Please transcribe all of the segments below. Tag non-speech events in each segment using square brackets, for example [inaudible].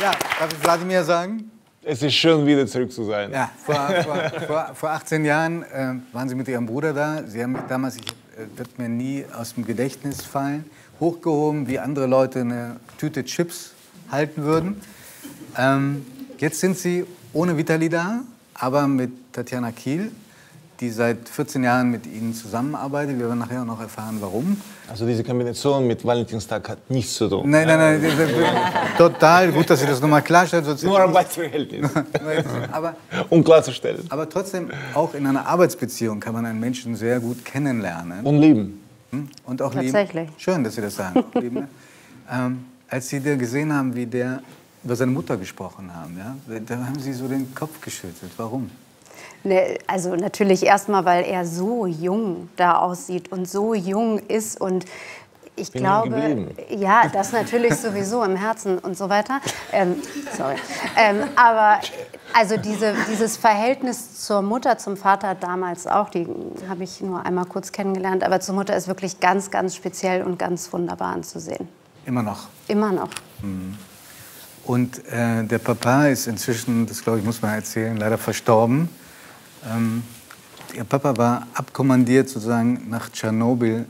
Ja, darf ich Wladimir sagen? Es ist schön, wieder zurück zu sein. Ja, vor, vor, vor, vor 18 Jahren äh, waren Sie mit Ihrem Bruder da. Sie haben mich damals, ich, äh, wird mir nie aus dem Gedächtnis fallen, hochgehoben, wie andere Leute eine Tüte Chips halten würden. Ähm, jetzt sind Sie ohne Vitali da, aber mit Tatjana Kiel, die seit 14 Jahren mit Ihnen zusammenarbeitet. Wir werden nachher noch erfahren, warum. Also diese Kombination mit Valentinstag hat nichts zu tun. Nein, nein, nein, total gut, dass Sie das nochmal klarstellen. Nur Arbeitsverhältnis. [laughs] aber, um klarzustellen. aber trotzdem, auch in einer Arbeitsbeziehung kann man einen Menschen sehr gut kennenlernen. Und lieben. Hm? Und auch Tatsächlich. lieben. Schön, dass Sie das sagen. [laughs] lieben, ne? ähm, als Sie gesehen haben, wie der über seine Mutter gesprochen haben, ja, da haben Sie so den Kopf geschüttelt. Warum? Ne, also natürlich erstmal, weil er so jung da aussieht und so jung ist und ich Bin glaube, ja, das natürlich [laughs] sowieso im Herzen und so weiter. Ähm, sorry. Ähm, aber also diese, dieses Verhältnis zur Mutter, zum Vater damals auch, die habe ich nur einmal kurz kennengelernt, aber zur Mutter ist wirklich ganz, ganz speziell und ganz wunderbar anzusehen. Immer noch. Immer noch. Und äh, der Papa ist inzwischen, das glaube ich, muss man erzählen, leider verstorben. Ähm, Ihr Papa war abkommandiert sozusagen nach Tschernobyl.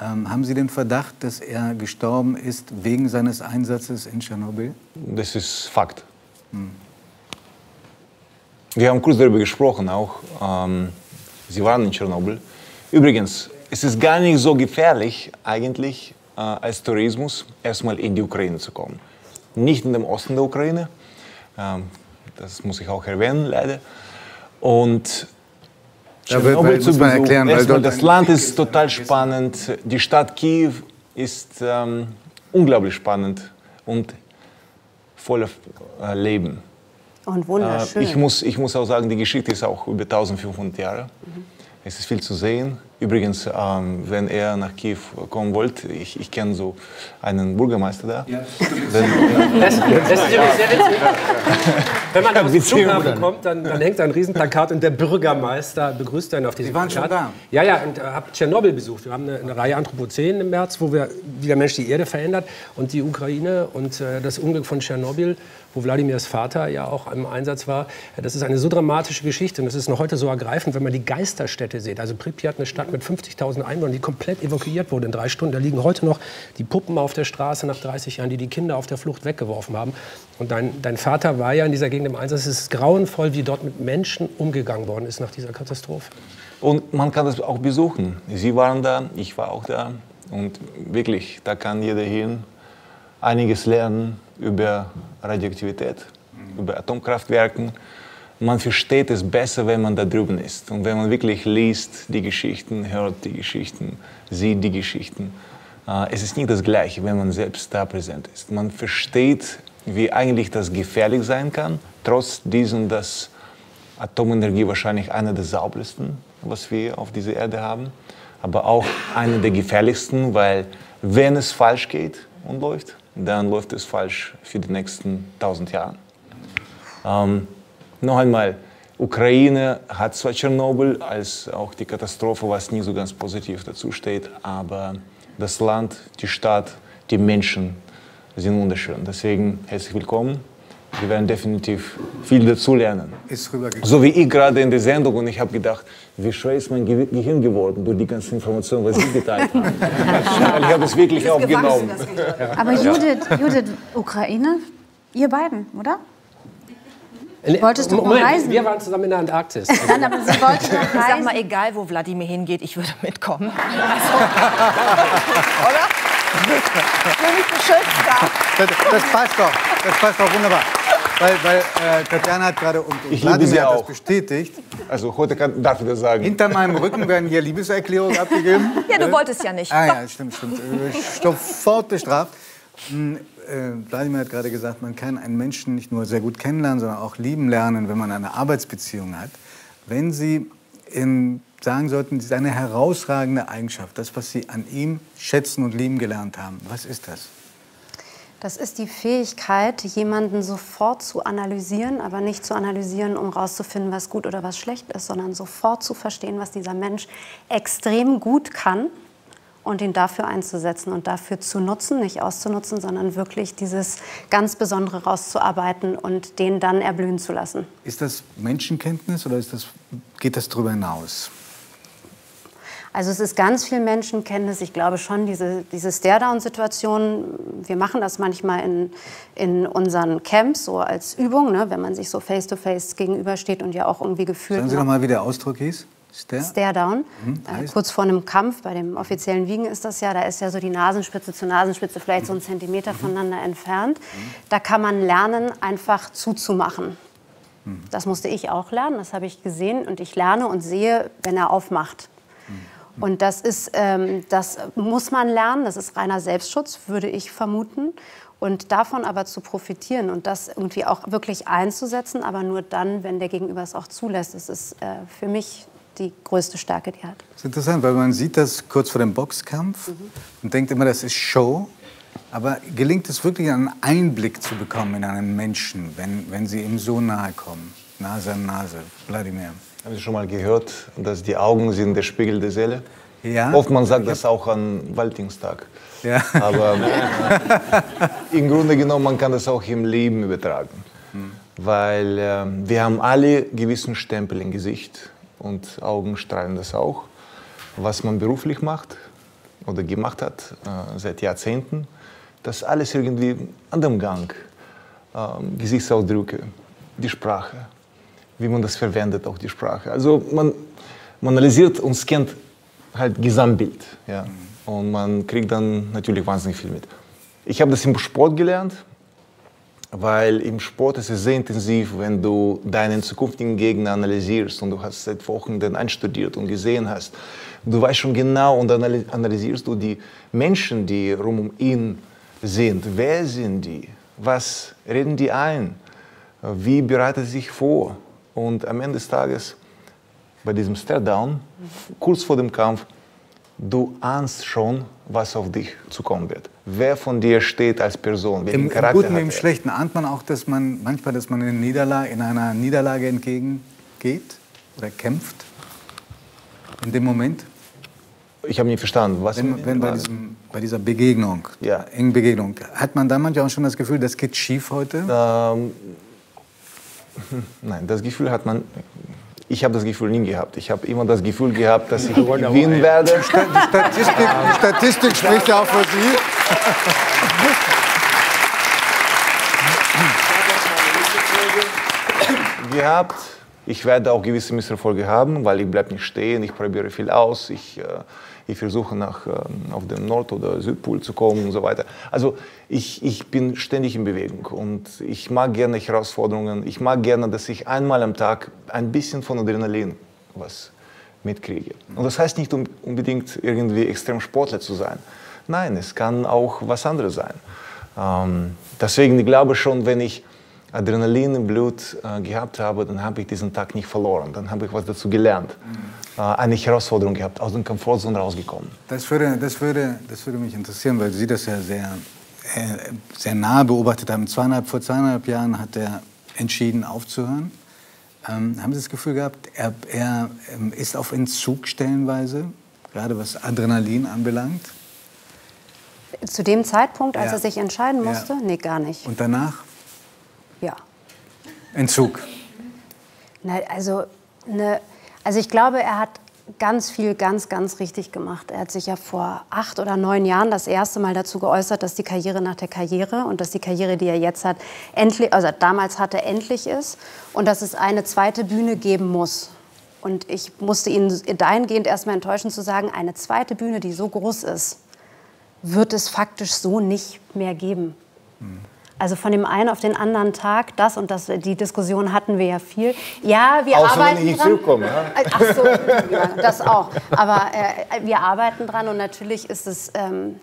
Ähm, haben Sie den Verdacht, dass er gestorben ist wegen seines Einsatzes in Tschernobyl? Das ist Fakt. Wir haben kurz darüber gesprochen auch. Ähm, Sie waren in Tschernobyl. Übrigens, es ist gar nicht so gefährlich eigentlich äh, als Tourismus erstmal in die Ukraine zu kommen. Nicht in dem Osten der Ukraine. Ähm, das muss ich auch erwähnen, leider. Und Ja, weil- Tschernobyl weil- zu besuchen. erklären, weil Erstmal, das Land ist total ja. spannend. Die Stadt Kiew ist ähm, unglaublich spannend und voller äh, Leben. Und Äh, wunderschön. ich, muss, ich muss auch sagen, die Geschichte ist auch über 1500 Jahre. Es ist viel zu sehen. Übrigens, ähm, wenn er nach Kiew kommen wollte, ich, ich kenne so einen Bürgermeister da. Wenn, Das, das ist sehr witzig. Wenn man aus dem Flughafen dann. kommt, dann, dann hängt da ein Riesenplakat und der Bürgermeister begrüßt einen auf diesem Sie waren schon Plakat. da? Ja, ja, und äh, hab Tschernobyl besucht. Wir haben eine, eine Reihe Anthropozän im März, wo wir, wie der Mensch die Erde verändert. Und die Ukraine und äh, das Unglück von Tschernobyl, wo Wladimirs Vater ja auch im Einsatz war, das ist eine so dramatische Geschichte. Und das ist noch heute so ergreifend, wenn man die Geisterstädte sieht. Also Pripyat, eine Stadt mit 50.000 Einwohnern, die komplett evakuiert wurde in drei Stunden. Da liegen heute noch die Puppen auf der Straße nach 30 Jahren, die die Kinder auf der Flucht weggeworfen haben. Und dein, dein Vater war ja in dieser Gegend im Einsatz. Es ist grauenvoll, wie dort mit Menschen umgegangen worden ist nach dieser Katastrophe. Und man kann das auch besuchen. Sie waren da, ich war auch da. Und wirklich, da kann jeder hin einiges lernen über Radioaktivität, über Atomkraftwerken. Man versteht es besser, wenn man da drüben ist. Und wenn man wirklich liest die Geschichten, hört die Geschichten, sieht die Geschichten. Äh, Es ist nicht das Gleiche, wenn man selbst da präsent ist. Man versteht, wie eigentlich das gefährlich sein kann, trotz diesem, dass Atomenergie wahrscheinlich eine der saubersten, was wir auf dieser Erde haben, aber auch eine der gefährlichsten, weil wenn es falsch geht und läuft, dann läuft es falsch für die nächsten tausend Jahre. Ähm, noch einmal, Ukraine hat zwar Tschernobyl als auch die Katastrophe, was nie so ganz positiv dazu steht, aber das Land, die Stadt, die Menschen sind wunderschön. Deswegen herzlich willkommen. Wir werden definitiv viel dazu lernen. Ist rübergekommen. So wie ich gerade in der Sendung und ich habe gedacht, wie schwer ist mein Ge Gehirn geworden durch die ganzen Informationen, was Sie geteilt haben. [laughs] Ich habe es wirklich aufgenommen. Aber Judith, Judith, Ukraine, ihr beiden, oder? Wolltest du Moment, reisen? wir waren zusammen in der Antarktis. Nein, [laughs] aber sie wollte doch [laughs] Ich sag reisen. mal, egal wo Wladimir hingeht, ich würde mitkommen. [laughs] Also, oder? Mich beschützt da. Das, das passt doch. Das passt doch wunderbar. Weil, weil äh, Tatjana hat gerade und Ich liebe sie Wladimir hat das auch. bestätigt. Also heute kann, darf ich das sagen. Hinter meinem Rücken werden hier Liebeserklärungen abgegeben. Ja, du wolltest ja nicht. Ah ja, stimmt, stimmt. Äh, Sofort bestraft. Äh, Wladimir hat gerade gesagt, man kann einen Menschen nicht nur sehr gut kennenlernen, sondern auch lieben lernen, wenn man eine Arbeitsbeziehung hat. Wenn Sie in, sagen sollten, das ist eine herausragende Eigenschaft, das, was Sie an ihm schätzen und lieben gelernt haben, was ist das? Das ist die Fähigkeit, jemanden sofort zu analysieren, aber nicht zu analysieren, um herauszufinden, was gut oder was schlecht ist, sondern sofort zu verstehen, was dieser Mensch extrem gut kann und ihn dafür einzusetzen und dafür zu nutzen, nicht auszunutzen, sondern wirklich dieses ganz Besondere rauszuarbeiten und den dann erblühen zu lassen. Ist das Menschenkenntnis oder das, geht das darüber hinaus? Also es ist ganz viel Menschenkenntnis. Ich glaube schon, diese, diese Stare-Down-Situation, wir machen das manchmal in, in unseren Camps so als Übung, ne, wenn man sich so face-to-face -face gegenübersteht und ja auch irgendwie gefühlt... Sagen Sie noch mal, wie der Ausdruck hieß. Stare, Stare Down. Mhm, äh, kurz vor einem Kampf, bei dem offiziellen Wiegen ist das ja, da ist ja so die Nasenspitze zu Nasenspitze vielleicht so einen Zentimeter mhm. voneinander entfernt. Mhm. Da kann man lernen, einfach zuzumachen. Mhm. Das musste ich auch lernen, das habe ich gesehen und ich lerne und sehe, wenn er aufmacht. Und das ist, ähm, das muss man lernen, das ist reiner Selbstschutz, würde ich vermuten. Und davon aber zu profitieren und das irgendwie auch wirklich einzusetzen, aber nur dann, wenn der Gegenüber es auch zulässt, das ist äh, für mich die größte Stärke, die er hat. Das ist interessant, weil man sieht das kurz vor dem Boxkampf mhm. und denkt immer, das ist Show. Aber gelingt es wirklich, einen Einblick zu bekommen in einen Menschen, wenn, wenn sie ihm so nahe kommen? Nase an Nase, Wladimir. Haben Sie schon mal gehört, dass die Augen sind der Spiegel der Seele? Ja. Oft man sagt das auch an Valentinstag. Ja. Aber [laughs] im Grunde genommen, man kann das auch im Leben übertragen. Hm. Weil äh, wir haben alle gewissen Stempel im Gesicht und Augen strahlen das auch. Was man beruflich macht oder gemacht hat äh, seit Jahrzehnten, das alles irgendwie an dem Gang, äh, Gesichtsausdrücke, die Sprache, wie man das verwendet, auch die Sprache. Also man, man analysiert und scannt halt Gesamtbild. Ja? Und man kriegt dann natürlich wahnsinnig viel mit. Ich habe das im Sport gelernt, weil im Sport ist es sehr intensiv, wenn du deinen zukünftigen Gegner analysierst und du hast seit Wochen den einstudiert und gesehen hast. Du weißt schon genau und analysierst du die Menschen, die rum um ihn sind. Wer sind die? Was reden die ein? Wie bereitet sie sich vor? Und am Ende des Tages, bei diesem Stare-Down, kurz vor dem Kampf, du ahnst schon, was auf dich zukommen wird. Wer von dir steht als Person, welchen Im, Charakter Im Guten, im Schlechten ahnt man auch, dass man manchmal, dass man in, Niederlage, in einer Niederlage entgegengeht oder kämpft. In dem Moment. Ich habe nicht verstanden, was. Wenn, wenn bei, diesem, bei, dieser Begegnung, ja. engen Begegnung, hat man da manchmal auch schon das Gefühl, das geht schief heute? Ähm, [laughs] nein, das Gefühl hat man ich habe das Gefühl nie gehabt. Ich habe immer das Gefühl gehabt, dass ich gewinnen werde. Die Statistik, die Statistik spricht ja auch für Sie. gehabt. Ich werde auch gewisse Misserfolge haben, weil ich bleibe nicht stehen, ich probiere viel aus, ich, äh, ich versuche nach, äh, auf den Nord- oder Südpol zu kommen und so weiter. Also ich, ich bin ständig in Bewegung und ich mag gerne Herausforderungen. Ich mag gerne, dass ich einmal am Tag ein bisschen von Adrenalin was mitkriege. Und das heißt nicht unbedingt irgendwie extrem Sportler zu sein. Nein, es kann auch was anderes sein. Ähm, deswegen, ich glaube schon, wenn ich Adrenalin im Blut äh, gehabt habe, dann habe ich diesen Tag nicht verloren. Dann habe ich was dazu gelernt. Mhm. Äh, eine Herausforderung gehabt, aus der Komfortzone rausgekommen. Das würde, das, würde, das würde mich interessieren, weil Sie das ja sehr, äh, sehr nah beobachtet haben. Zweieinhalb, vor zweieinhalb Jahren hat er entschieden aufzuhören. Ähm, haben Sie das Gefühl gehabt, er, er ähm, ist auf Entzug stellenweise, gerade was Adrenalin anbelangt? Zu dem Zeitpunkt, als ja. er sich entscheiden musste? Ja. Nee, gar nicht. Und danach? Ja. Entzug? Na, also, ne, also ich glaube, er hat ganz viel ganz, ganz richtig gemacht. Er hat sich ja vor acht oder neun Jahren das erste Mal dazu geäußert, dass die Karriere nach der Karriere und dass die Karriere, die er jetzt hat, endlich, also damals hatte, endlich ist und dass es eine zweite Bühne geben muss. Und ich musste ihn dahingehend erstmal enttäuschen zu sagen, eine zweite Bühne, die so groß ist, wird es faktisch so nicht mehr geben. Hm. Also von dem einen auf den anderen Tag, das und das, die Diskussion hatten wir ja viel. Ja, wir Außer arbeiten wenn ich dran. zurückkomme. Ja? Ach so, ja, das auch. Aber äh, wir arbeiten dran und natürlich ist es, ähm,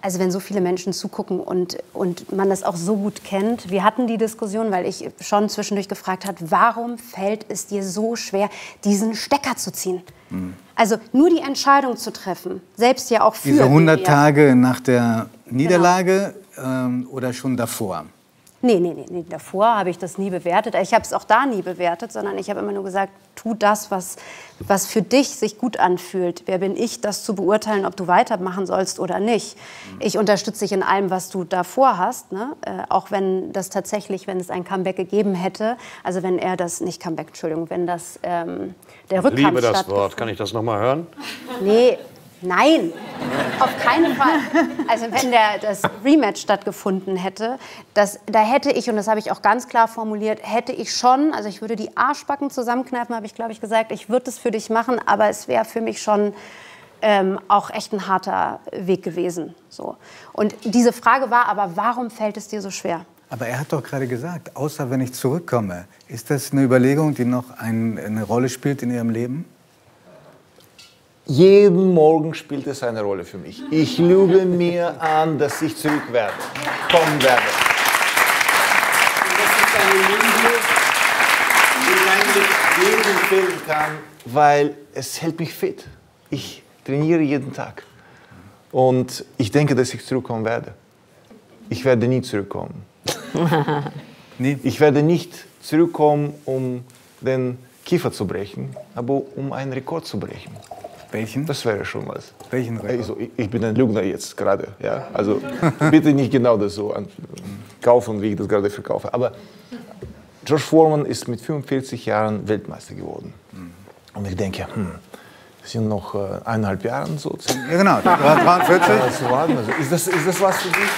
also wenn so viele Menschen zugucken und, und man das auch so gut kennt. Wir hatten die Diskussion, weil ich schon zwischendurch gefragt habe, warum fällt es dir so schwer, diesen Stecker zu ziehen? Mhm. Also nur die Entscheidung zu treffen, selbst ja auch für... Diese 100 Tage nach der Niederlage... Genau ähm, oder schon davor? Nee, nee, nee, nee. Davor habe ich das nie bewertet. Ich habe es auch da nie bewertet, sondern ich habe immer nur gesagt, tu das, was, was für dich sich gut anfühlt. Wer bin ich, das zu beurteilen, ob du weitermachen sollst oder nicht? Ich unterstütze dich in allem, was du davor hast. Ne? Äh, auch wenn das tatsächlich, wenn es ein Comeback gegeben hätte, also wenn er das, nicht Comeback, Entschuldigung, wenn das ähm, der Rückkampf Ich liebe das Wort. Kann ich das noch mal hören? Nee, Nein, auf keinen Fall. Also wenn der, das Rematch stattgefunden hätte, das, da hätte ich, und das habe ich auch ganz klar formuliert, hätte ich schon, also ich würde die Arschbacken zusammenkneifen, habe ich glaube ich gesagt, ich würde es für dich machen, aber es wäre für mich schon ähm, auch echt ein harter Weg gewesen. So. Und diese Frage war aber, warum fällt es dir so schwer? Aber er hat doch gerade gesagt, außer wenn ich zurückkomme. Ist das eine Überlegung, die noch ein, eine Rolle spielt in Ihrem Leben? Jeden Morgen spielt es eine Rolle für mich. Ich lüge mir an, dass ich zurück werde, kommen werde. Das ist eine Lüge, die eigentlich jedem fehlen kann, weil es hält mich fit. Ich trainiere jeden Tag. Und ich denke, dass ich zurückkommen werde. Ich werde nie zurückkommen. [laughs] Ich werde nicht zurückkommen, um den Kiefer zu brechen, aber um einen Rekord zu brechen. Welchen? Das wäre schon was. Welchen Rekord? Also, ich, ich bin ein Lügner jetzt gerade. Ja? Also bitte nicht genau das so kaufen, wie ich das gerade verkaufe. Aber Josh Foreman ist mit 45 Jahren Weltmeister geworden. Und ich denke, hm, das sind noch äh, eineinhalb Jahre so. Ja, genau, 43. Also, warten, also, ist, das, ist das was für dich?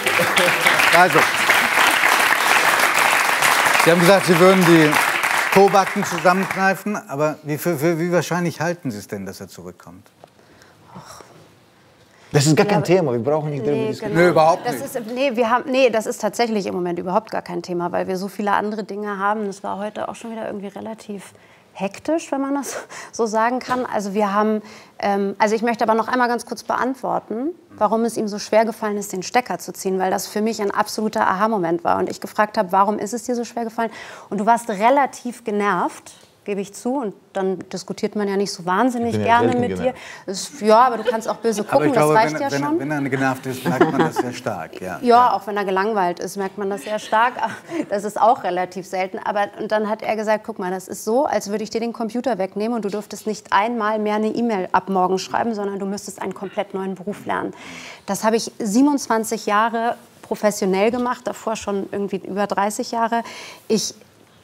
Also, Sie haben gesagt, Sie würden die Kobacken zusammenkneifen, aber wie, für, für, wie wahrscheinlich halten Sie es denn, dass er zurückkommt? Das ist gar kein Ja, Thema, wir brauchen nicht darüber Nee, diskutieren. genau. Nee, überhaupt das nicht. Ist, nee, wir haben, nee, das ist tatsächlich im Moment überhaupt gar kein Thema, weil wir so viele andere Dinge haben. Das war heute auch schon wieder irgendwie relativ hektisch, wenn man das [laughs] so sagen kann. Also wir haben, ähm, also ich möchte aber noch einmal ganz kurz beantworten, warum es ihm so schwer gefallen ist, den Stecker zu ziehen, weil das für mich ein absoluter Aha-Moment war und ich gefragt habe, warum ist es dir so schwer gefallen? Und du warst relativ genervt, gebe ich zu, und dann diskutiert man ja nicht so wahnsinnig ja gerne mit dir. genervt. Es- Ja, aber du kannst auch böse [laughs] Aber gucken, ich glaube, das reicht wenn, ja wenn, schon. wenn er genervt ist, merkt man das sehr stark. [laughs] Ja. Ja, auch wenn er gelangweilt ist, merkt man das sehr stark. [laughs] Das ist auch relativ selten. Aber und dann hat er gesagt, guck mal, das ist so, als würde ich dir den Computer wegnehmen und du dürftest nicht einmal mehr eine E-Mail ab morgen schreiben, sondern du müsstest einen komplett neuen Beruf lernen. Das habe ich 27 Jahre professionell gemacht, davor schon irgendwie über 30 Jahre. Ich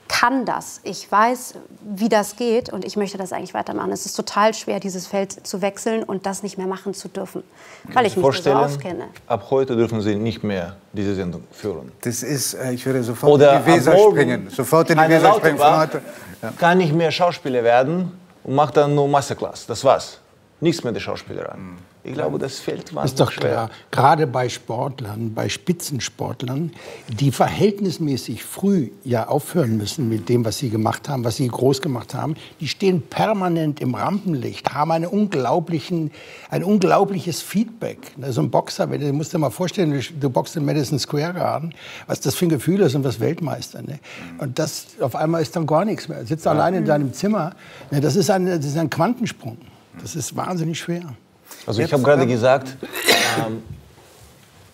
kann das. Ich weiß, wie das geht und ich möchte das eigentlich weitermachen. Es ist total schwer, dieses Feld zu wechseln und das nicht mehr machen zu dürfen, weil ich mich da so Vorstellen, auskenne. ab heute dürfen Sie nicht mehr diese Sendung führen. Das ist, äh, ich würde sofort Oder in die Weser springen. Sofort in die Weser springen von war, heute. Ja. Kann nicht mehr Schauspieler werden und macht dann nur Masterclass. Das war's. Nichts mehr der Schauspieler an. Ich glaube, das fällt wahnsinnig Ist doch schwer. klar, gerade bei Sportlern, bei Spitzensportlern, die verhältnismäßig früh ja aufhören müssen mit dem, was sie gemacht haben, was sie groß gemacht haben, die stehen permanent im Rampenlicht, haben eine unglaublichen, ein unglaubliches Feedback. So ein Boxer, wenn du musst dir mal vorstellen, du, boxst im Madison Square Garden, was das für ein Gefühl ist und was Weltmeister. Ne? Und das auf einmal ist dann gar nichts mehr. Sitzt allein in deinem Zimmer. Das, ist ein, das ist ein Quantensprung. Das ist wahnsinnig schwer. Also ich habe gerade ähm, gesagt, ähm,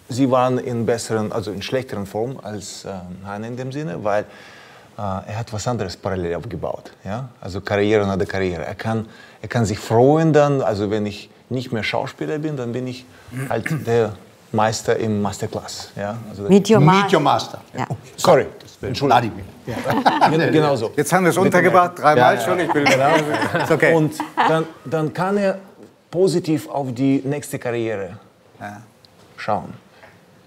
Sie waren in besseren, also in schlechteren Form als ähm, Heine in dem Sinne, weil äh, er hat was anderes parallel aufgebaut. Ja? Also Karriere nach der Karriere. Er kann, er kann sich freuen dann, also wenn ich nicht mehr Schauspieler bin, dann bin ich halt der Meister im Masterclass. Ja? Also Meet your Meet Master. your Master. Ja. Sorry, Entschuldigung. Vladimir. [laughs] Genau so. Jetzt haben wir es untergebracht, dreimal schon. Ich will [laughs] ist okay. Und dann, dann kann er positiv auf die nächste Karriere Ja. schauen.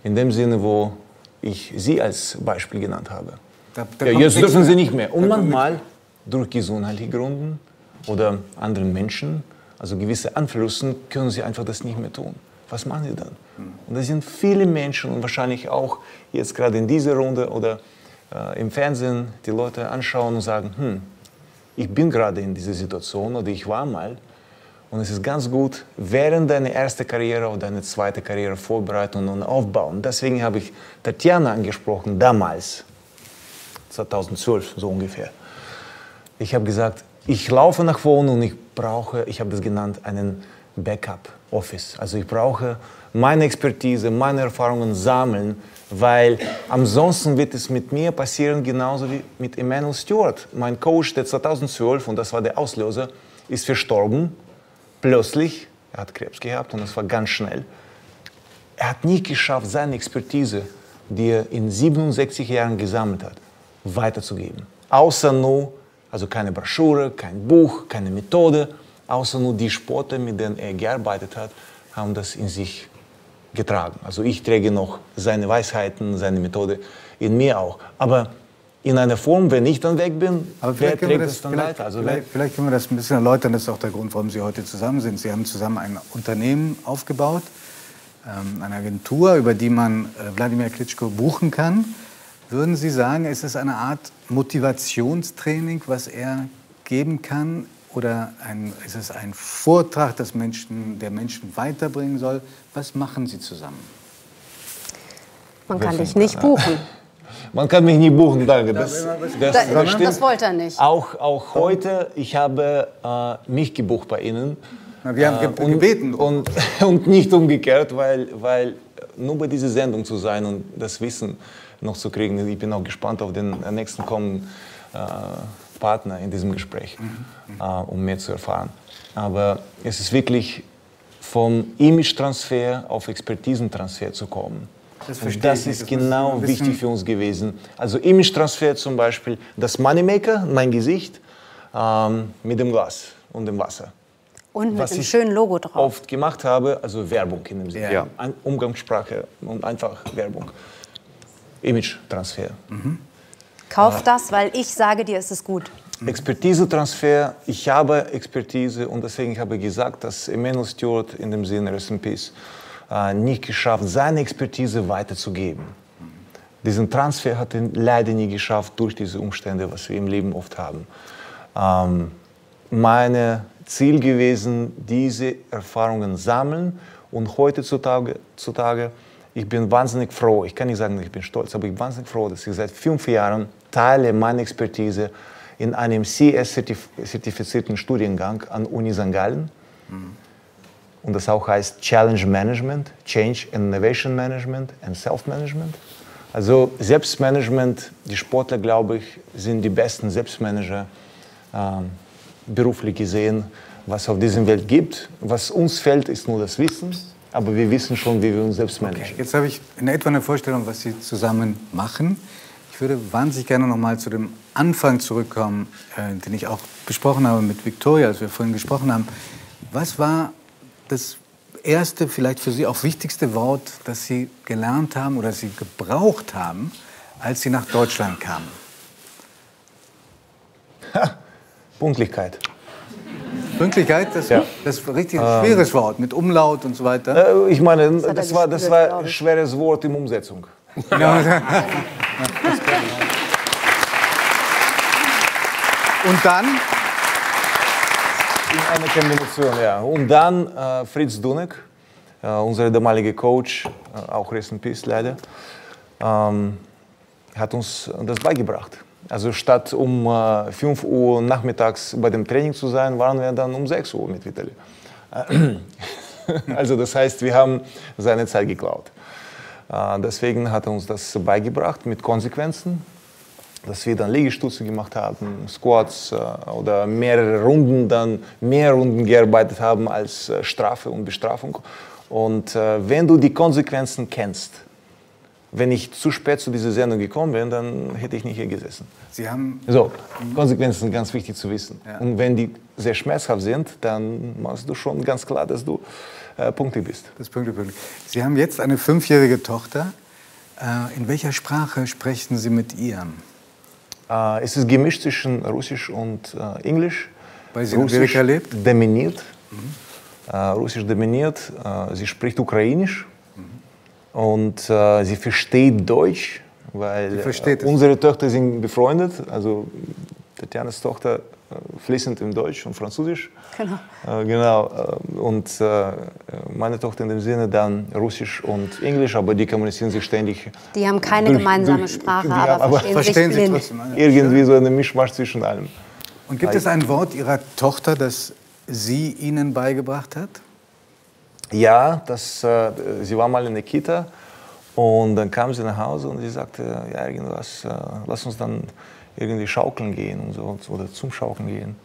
In dem Sinne, wo ich Sie als Beispiel genannt habe. Da- da ja, jetzt dürfen Sie nicht mehr. Und manchmal durch gesundheitliche Gründe oder anderen Menschen, also gewisse Einflüssen, können Sie einfach das nicht mehr tun. Was machen Sie dann? Und das sind viele Menschen und wahrscheinlich auch jetzt gerade in dieser Runde oder äh, im Fernsehen die Leute anschauen und sagen, hm, ich bin gerade in dieser Situation oder ich war mal. Und es ist ganz gut, während deiner ersten Karriere oder deiner zweiten Karriere vorbereiten und aufbauen. Deswegen habe ich Tatjana angesprochen, damals, 2012 so ungefähr. Ich habe gesagt, ich laufe nach vorne und ich brauche, ich habe das genannt, einen Backup Office. Also ich brauche meine Expertise, meine Erfahrungen sammeln, weil ansonsten wird es mit mir passieren, genauso wie mit Emmanuel Stewart. Mein Coach, der 2012, und das war der Auslöser, ist verstorben, plötzlich, er hat Krebs gehabt und das war ganz schnell. Er hat nie geschafft, seine Expertise, die er in 67 Jahren gesammelt hat, weiterzugeben. Außer nur, also keine Broschüre, kein Buch, keine Methode, außer nur die Sportler, mit denen er gearbeitet hat, haben das in sich getragen. Also ich träge noch seine Weisheiten, seine Methode in mir auch. Aber in einer Form, wenn ich dann weg bin, Aber wer können wir trägt das es dann vielleicht, weiter? Also vielleicht, vielleicht können wir das ein bisschen erläutern. Das ist auch der Grund, warum Sie heute zusammen sind. Sie haben zusammen ein Unternehmen aufgebaut, ähm, eine Agentur, über die man äh, Wladimir Klitschko buchen kann. Würden Sie sagen, ist es eine Art Motivationstraining, was er geben kann? Oder ein, ist es ein Vortrag, das Menschen, der Menschen weiterbringen soll? Was machen Sie zusammen? Man kann dich nicht buchen. [laughs] Man kann mich nie buchen, danke. Das, das, Da- das stimmt. das wollte er nicht. Auch, auch heute, ich habe äh, mich gebucht bei Ihnen. Na, wir haben ge und, gebeten. Und, [laughs] und nicht umgekehrt, weil, weil nur bei dieser Sendung zu sein und das Wissen noch zu kriegen, ich bin auch gespannt auf den nächsten kommenden äh, Partner in diesem Gespräch, äh, um mehr zu erfahren. Aber es ist wirklich vom Image-Transfer auf Expertisentransfer zu kommen. Das Und das ist Das genau wissen. wichtig für uns gewesen. Also Image-Transfer zum Beispiel, das Moneymaker, mein Gesicht, ähm, mit dem Glas und dem Wasser. Und mit Was dem ich schönen Logo drauf. Oft gemacht habe, also Werbung in dem Sinne. Ja. Umgangssprache und einfach Werbung. Image-Transfer. Kauf das, weil ich sage dir, es ist gut. Expertise-Transfer, ich habe Expertise und deswegen habe ich gesagt, dass Emmanuel Stewart in dem Sinne Rest in Peace nicht geschafft, seine Expertise weiterzugeben. Diesen Transfer hat er leider nie geschafft durch diese Umstände, was wir im Leben oft haben. Ähm, meine Ziel gewesen, diese Erfahrungen sammeln und heutzutage, zutage, ich bin wahnsinnig froh, ich kann nicht sagen, ich bin stolz, aber ich bin wahnsinnig froh, dass ich seit fünf Jahren teile meine Expertise in einem CS-zertifizierten Studiengang an Uni St. Gallen. Und das auch heißt Challenge Management, Change Innovation Management and Self-Management. Also Selbstmanagement, die Sportler, glaube ich, sind die besten Selbstmanager, ähm, beruflich gesehen, was auf dieser Welt gibt. Was uns fehlt, ist nur das Wissen, aber wir wissen schon, wie wir uns selbst managen. Jetzt habe ich in etwa eine Vorstellung, was Sie zusammen machen. Ich würde wahnsinnig gerne noch mal zu dem Anfang zurückkommen, äh, den ich auch besprochen habe mit Victoria, als wir vorhin gesprochen haben. Was war das erste, vielleicht für Sie auch wichtigste Wort, das Sie gelernt haben oder Sie gebraucht haben, als Sie nach Deutschland kamen? Pünktlichkeit. Pünktlichkeit, das, Ja. das ist richtig ein schweres Wort mit Umlaut und so weiter. Äh, ich meine, er das war, das war ein schweres Wort in Umsetzung. [laughs] Und dann, In einer Kombination, ja. Und dann äh, Fritz Dunek, äh, unser damaliger Coach, äh, auch Rest in Peace leider, ähm, hat uns das beigebracht. Also statt um äh, 5 Uhr nachmittags bei dem Training zu sein, waren wir dann um 6 Uhr mit Vitali. Äh, [clears throat] Also das heißt, wir haben seine Zeit geklaut. Äh, deswegen hat er uns das beigebracht mit Konsequenzen, dass wir dann Liegestütze gemacht haben, Squats äh, oder mehrere Runden, dann mehr Runden gearbeitet haben als äh, Strafe und Bestrafung. Und äh, wenn du die Konsequenzen kennst, wenn ich zu spät zu dieser Sendung gekommen bin, dann hätte ich nicht hier gesessen. Sie haben So, Konsequenzen sind ganz wichtig zu wissen. Ja. Und wenn die sehr schmerzhaft sind, dann machst du schon ganz klar, dass du äh, punktig bist. Das Punkte, Punkte. Sie haben jetzt eine fünfjährige Tochter. Äh, in welcher Sprache sprechen Sie mit ihr? Äh, es ist gemischt zwischen Russisch und äh, Englisch. Weil sie in Amerika lebt? dominiert. Äh, Russisch dominiert. Äh, sie spricht Ukrainisch. Und äh, sie versteht Deutsch, weil versteht äh, unsere Töchter sind befreundet. Also Tatjanas Tochter fließend in Deutsch und Französisch. Genau. Äh, genau. äh, Und äh, meine Tochter in dem Sinne dann Russisch und Englisch, aber die kommunizieren sich ständig. Die haben keine durch- gemeinsame durch- Sprache, aber, haben aber verstehen, Verstehen sich trotzdem? Irgendwie so eine Mischmasch zwischen allem. Und gibt es ein Wort Ihrer Tochter, das sie Ihnen beigebracht hat? Ja, das, äh, sie war mal in der Kita und dann kam sie nach Hause und sie sagte, ja, irgendwas, äh, lass uns dann irgendwie schaukeln gehen und so, oder zum Schaukeln gehen.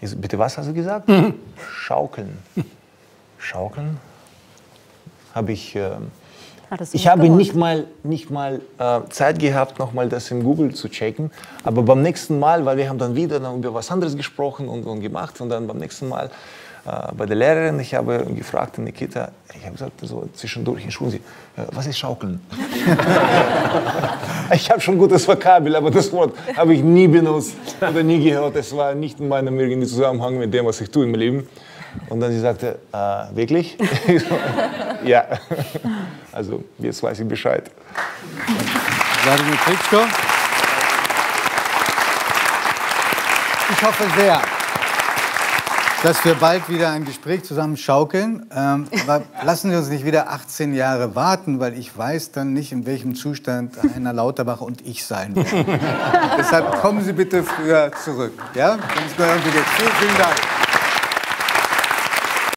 Ich so, bitte, was hast du gesagt? Schaukeln. Schaukeln? Habe ich. Äh, ich habe nicht mal, nicht mal äh, Zeit gehabt, nochmal das in Google zu checken. Aber beim nächsten Mal, weil wir haben dann wieder dann über was anderes gesprochen und, und gemacht und dann beim nächsten Mal äh, bei der Lehrerin, ich habe gefragt in der Kita, ich habe gesagt, so zwischendurch in Schulen, äh, was ist Schaukeln? [laughs] ich habe schon gutes Vokabel, aber das Wort habe ich nie benutzt oder nie gehört. Es war nicht in meinem irgendwie Zusammenhang mit dem, was ich tue im Leben. Und dann sie sagte, äh, wirklich? [laughs] ja. Also jetzt weiß ich Bescheid. Wladimir Klitschko. Ich hoffe sehr, dass wir bald wieder ein Gespräch zusammen schaukeln. Ähm, [laughs] aber lassen Sie uns nicht wieder 18 Jahre warten, weil ich weiß dann nicht, in welchem Zustand Heiner Lauterbach und ich sein werden. [laughs] Deshalb kommen Sie bitte früher zurück. Ja? Vielen, vielen Dank.